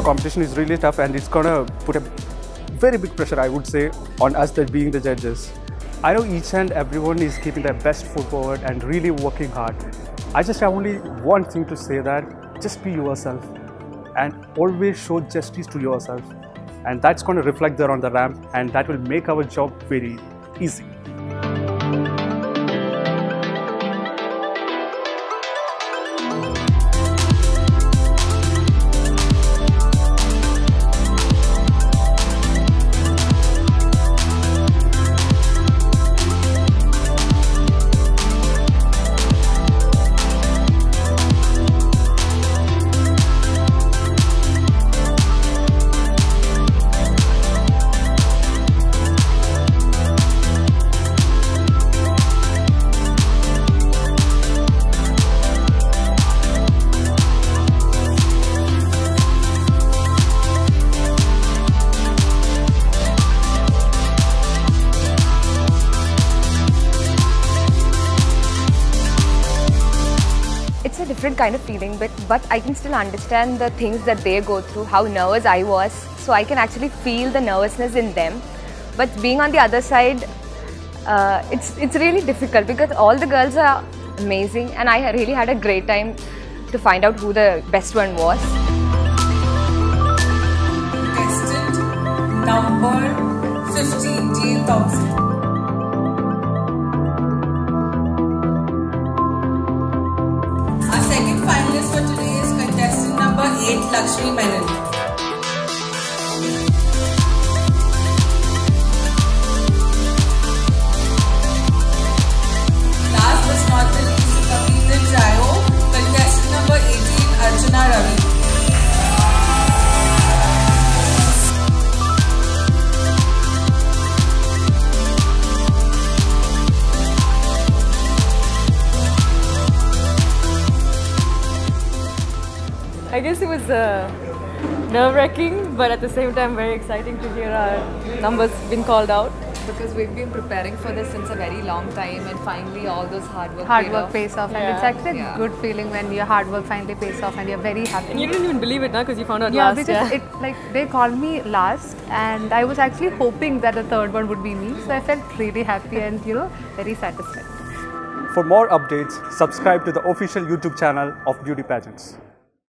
the competition is really tough and it's gonna put a very big pressure, I would say, on us that being the judges. I know each and everyone is keeping their best foot forward and really working hard. I just have only one thing to say that just be yourself and always show justice to yourself. And that's going to reflect there on the ramp and that will make our job very easy. a different kind of feeling, but, but I can still understand the things that they go through, how nervous I was. So I can actually feel the nervousness in them. But being on the other side, uh, it's, it's really difficult because all the girls are amazing and I really had a great time to find out who the best one was. Contestant number 15, 10,000. Finalist for today is contestant number 8, Lakshmi Menon. I guess it was uh, nerve wracking, but at the same time, very exciting to hear our numbers been called out. because we've been preparing for this since a very long time and finally all those hard work hard paid work off. pays off and it's actually a good feeling when your hard work finally pays off and you're very happy And you didn't even believe it now because you found out yeah last. because yeah. it like they called me last and i was actually hoping that the third one would be me so i felt really happy and you know very satisfied For more updates, subscribe to the official YouTube channel of Beauty Pageants.